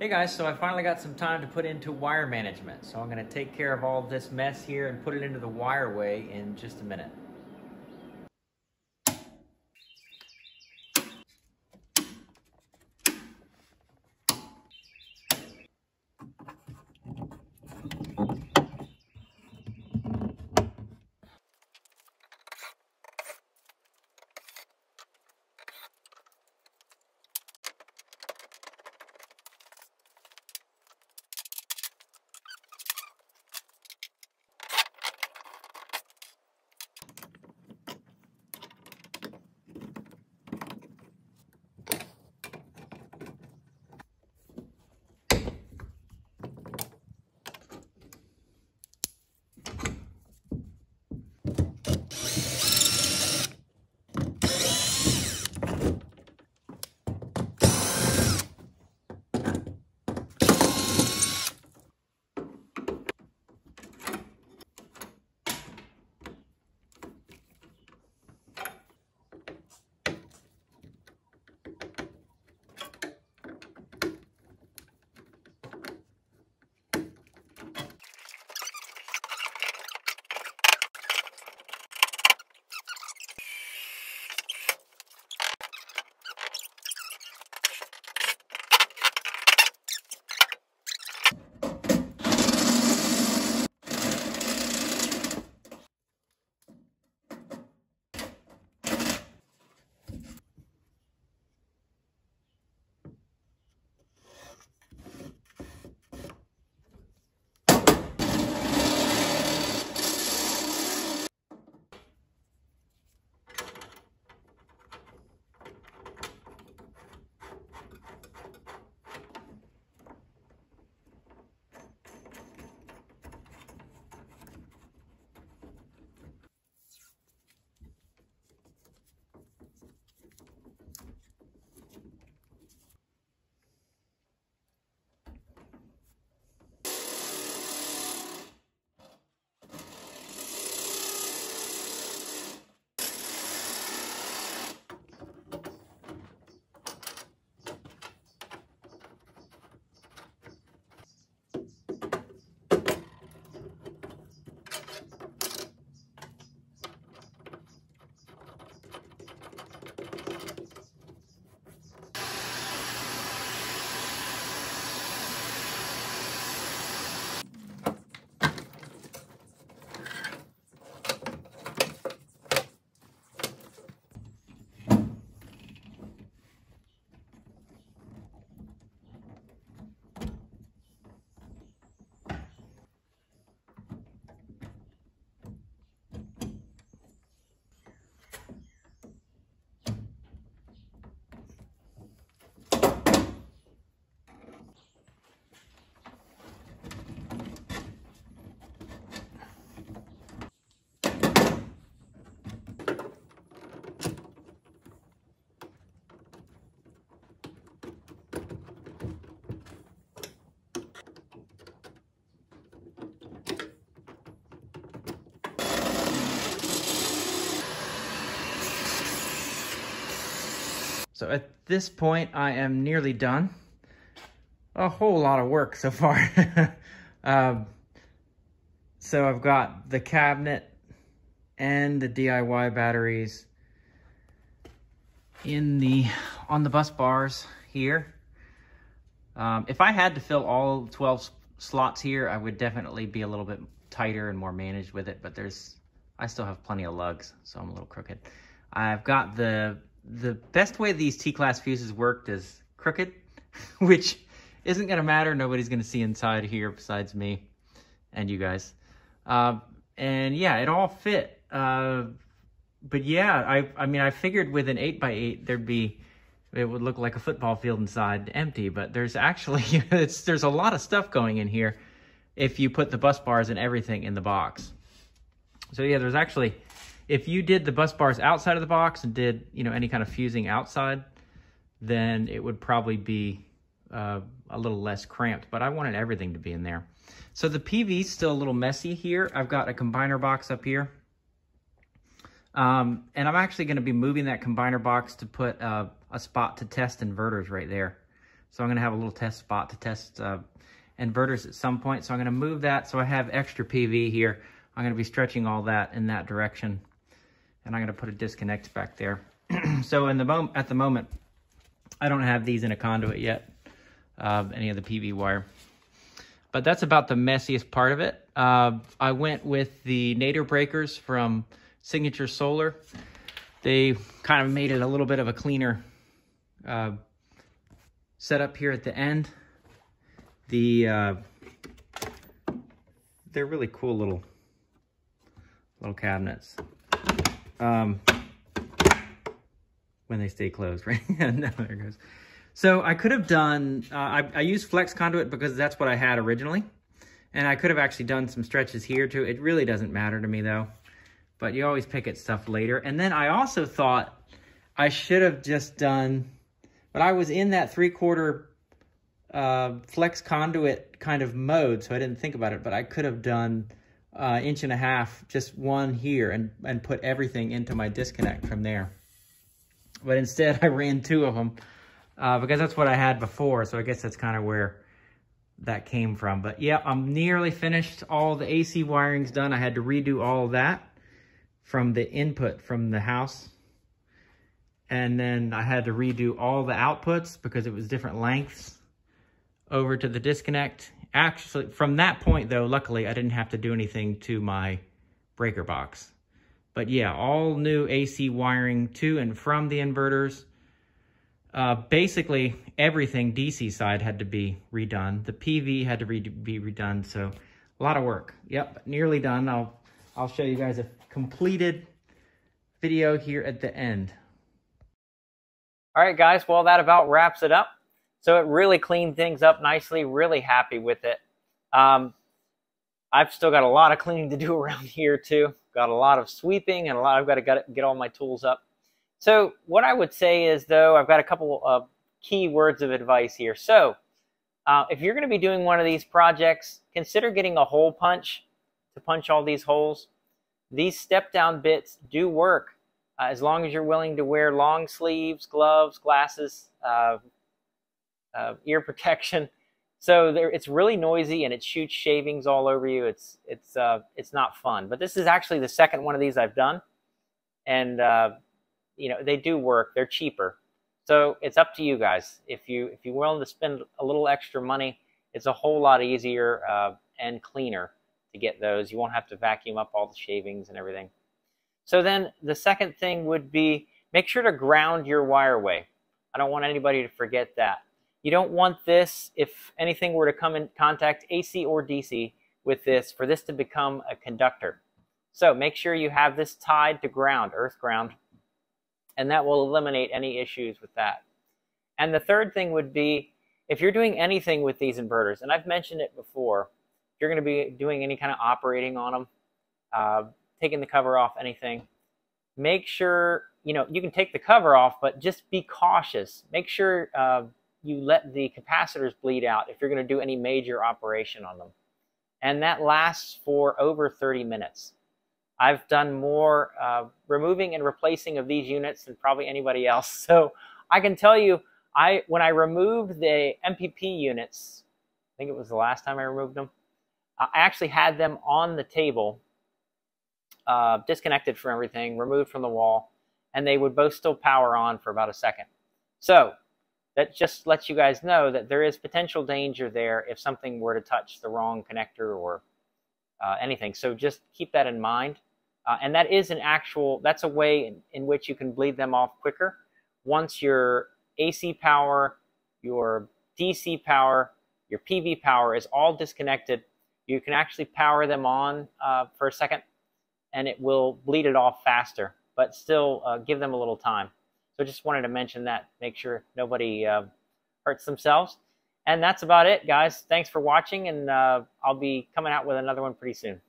Hey guys, so I finally got some time to put into wire management. So I'm gonna take care of all this mess here and put it into the wireway in just a minute. So at this point, I am nearly done. A whole lot of work so far. um, so I've got the cabinet and the DIY batteries in the on the bus bars here. Um, if I had to fill all 12 slots here, I would definitely be a little bit tighter and more managed with it, but there's, I still have plenty of lugs, so I'm a little crooked. I've got the the best way these T-class fuses worked is crooked, which isn't going to matter. Nobody's going to see inside here besides me and you guys. Uh, and yeah, it all fit. Uh, but yeah, I, I mean, I figured with an 8x8, there'd be, it would look like a football field inside empty, but there's actually, it's, there's a lot of stuff going in here if you put the bus bars and everything in the box. So yeah, there's actually if you did the bus bars outside of the box and did, you know, any kind of fusing outside, then it would probably be uh, a little less cramped, but I wanted everything to be in there. So the PV is still a little messy here. I've got a combiner box up here. Um, and I'm actually going to be moving that combiner box to put uh, a spot to test inverters right there. So I'm going to have a little test spot to test uh, inverters at some point. So I'm going to move that so I have extra PV here. I'm going to be stretching all that in that direction. And I'm going to put a disconnect back there. so in the moment, at the moment, I don't have these in a conduit yet, uh, any of the PV wire. But that's about the messiest part of it. Uh, I went with the Nader breakers from Signature Solar. They kind of made it a little bit of a cleaner uh, setup here at the end. The uh, they're really cool little little cabinets. Um, when they stay closed, right? no, there goes. So I could have done, uh, I, I used flex conduit because that's what I had originally. And I could have actually done some stretches here too. It really doesn't matter to me though. But you always pick at stuff later. And then I also thought I should have just done, but I was in that three quarter uh, flex conduit kind of mode, so I didn't think about it, but I could have done uh, inch and a half, just one here, and, and put everything into my disconnect from there. But instead, I ran two of them uh, because that's what I had before, so I guess that's kind of where that came from. But yeah, I'm nearly finished. All the AC wiring's done. I had to redo all that from the input from the house. And then I had to redo all the outputs because it was different lengths over to the disconnect. Actually, from that point though, luckily I didn't have to do anything to my breaker box. But yeah, all new AC wiring to and from the inverters. Uh, basically, everything DC side had to be redone. The PV had to re be redone, so a lot of work. Yep, nearly done. I'll, I'll show you guys a completed video here at the end. All right, guys, well, that about wraps it up. So it really cleaned things up nicely, really happy with it. Um, I've still got a lot of cleaning to do around here too. Got a lot of sweeping and a lot, I've got to get all my tools up. So what I would say is though, I've got a couple of key words of advice here. So uh, if you're going to be doing one of these projects, consider getting a hole punch to punch all these holes. These step down bits do work uh, as long as you're willing to wear long sleeves, gloves, glasses, uh, uh, ear protection. So there, it's really noisy and it shoots shavings all over you. It's it's uh, it's not fun. But this is actually the second one of these I've done, and uh, you know they do work. They're cheaper, so it's up to you guys. If you if you're willing to spend a little extra money, it's a whole lot easier uh, and cleaner to get those. You won't have to vacuum up all the shavings and everything. So then the second thing would be make sure to ground your wireway. I don't want anybody to forget that. You don't want this, if anything were to come in contact AC or DC with this, for this to become a conductor. So make sure you have this tied to ground, earth ground, and that will eliminate any issues with that. And the third thing would be, if you're doing anything with these inverters, and I've mentioned it before, if you're going to be doing any kind of operating on them, uh, taking the cover off, anything, make sure, you know, you can take the cover off, but just be cautious. Make sure uh, you let the capacitors bleed out if you're going to do any major operation on them. And that lasts for over 30 minutes. I've done more uh, removing and replacing of these units than probably anybody else. So I can tell you, I when I removed the MPP units, I think it was the last time I removed them, I actually had them on the table, uh, disconnected from everything, removed from the wall, and they would both still power on for about a second. So that just lets you guys know that there is potential danger there if something were to touch the wrong connector or uh, anything. So just keep that in mind. Uh, and that is an actual, that's a way in, in, which you can bleed them off quicker. Once your AC power, your DC power, your PV power is all disconnected, you can actually power them on uh, for a second and it will bleed it off faster, but still uh, give them a little time. So just wanted to mention that, make sure nobody uh, hurts themselves. And that's about it, guys. Thanks for watching, and uh, I'll be coming out with another one pretty soon.